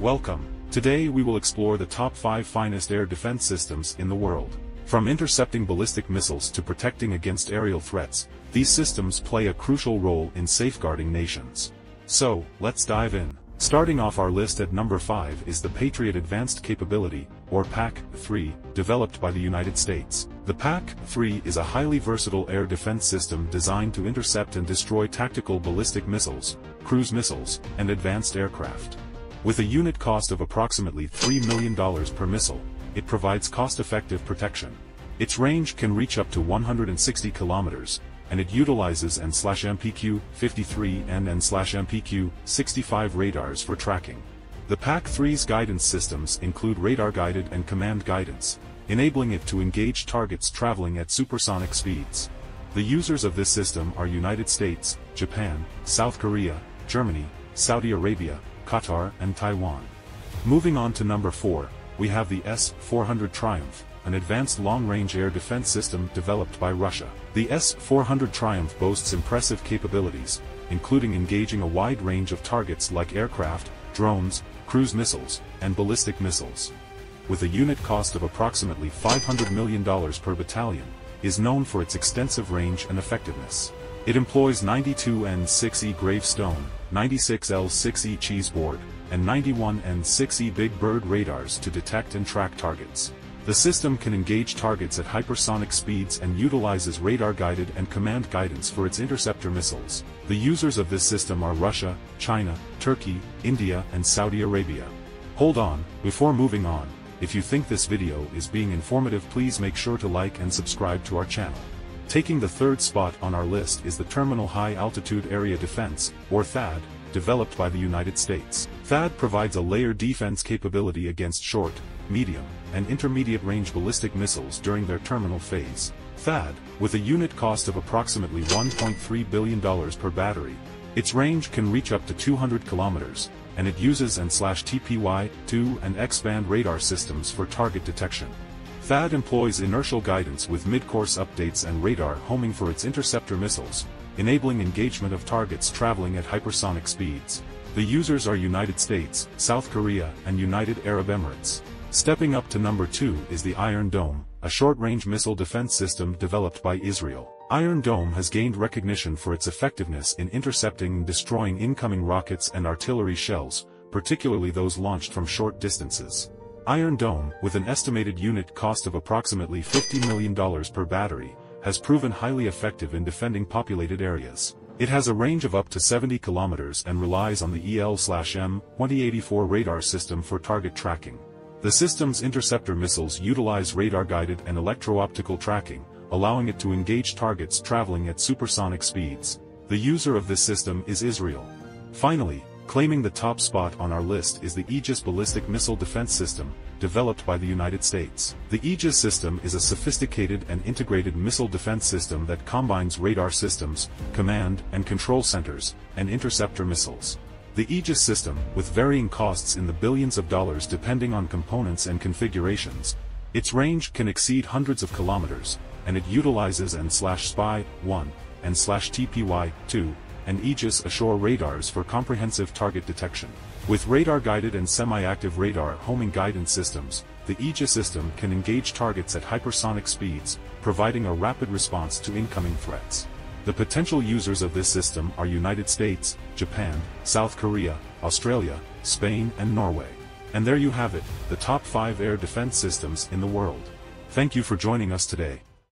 Welcome. Today we will explore the top 5 finest air defense systems in the world. From intercepting ballistic missiles to protecting against aerial threats, these systems play a crucial role in safeguarding nations. So, let's dive in. Starting off our list at number 5 is the Patriot Advanced Capability, or PAC-3, developed by the United States. The PAC-3 is a highly versatile air defense system designed to intercept and destroy tactical ballistic missiles, cruise missiles, and advanced aircraft. With a unit cost of approximately $3 million per missile, it provides cost-effective protection. Its range can reach up to 160 kilometers, and it utilizes N/MPQ 53 and N/MPQ 65 radars for tracking. The PAC-3's guidance systems include radar-guided and command guidance, enabling it to engage targets traveling at supersonic speeds. The users of this system are United States, Japan, South Korea, Germany, Saudi Arabia, Qatar and Taiwan. Moving on to number 4, we have the S-400 Triumf, an advanced long-range air defense system developed by Russia. The S-400 Triumf boasts impressive capabilities, including engaging a wide range of targets like aircraft, drones, cruise missiles, and ballistic missiles. With a unit cost of approximately $500 million per battalion, is known for its extensive range and effectiveness. It employs 92N6E Gravestone, 96L6E Cheeseboard, and 91N6E Big Bird radars to detect and track targets. The system can engage targets at hypersonic speeds and utilizes radar-guided and command guidance for its interceptor missiles. The users of this system are Russia, China, Turkey, India and Saudi Arabia. Hold on, before moving on, if you think this video is being informative please make sure to like and subscribe to our channel. Taking the third spot on our list is the Terminal High Altitude Area Defense, or THAAD, developed by the United States. THAAD provides a layered defense capability against short, medium, and intermediate-range ballistic missiles during their terminal phase. THAAD, with a unit cost of approximately $1.3 billion per battery, its range can reach up to 200 kilometers, and it uses N/TPY-2 and X-band radar systems for target detection. THAAD employs inertial guidance with mid-course updates and radar homing for its interceptor missiles, enabling engagement of targets traveling at hypersonic speeds. The users are United States, South Korea and United Arab Emirates. Stepping up to number 2 is the Iron Dome, a short-range missile defense system developed by Israel. Iron Dome has gained recognition for its effectiveness in intercepting and destroying incoming rockets and artillery shells, particularly those launched from short distances. Iron Dome, with an estimated unit cost of approximately $50 million per battery, has proven highly effective in defending populated areas. It has a range of up to 70 kilometers and relies on the EL-M-2084 radar system for target tracking. The system's interceptor missiles utilize radar-guided and electro-optical tracking, allowing it to engage targets traveling at supersonic speeds. The user of this system is Israel. Finally, claiming the top spot on our list is the Aegis Ballistic Missile Defense System, developed by the United States. The Aegis system is a sophisticated and integrated missile defense system that combines radar systems, command and control centers, and interceptor missiles. The Aegis system, with varying costs in the billions of dollars depending on components and configurations, its range can exceed hundreds of kilometers, and it utilizes N/SPY-1 and slash TPY-2 and Aegis Ashore radars for comprehensive target detection. With radar-guided and semi-active radar homing guidance systems, the Aegis system can engage targets at hypersonic speeds, providing a rapid response to incoming threats. The potential users of this system are United States, Japan, South Korea, Australia, Spain and Norway. And there you have it, the top 5 air defense systems in the world. Thank you for joining us today.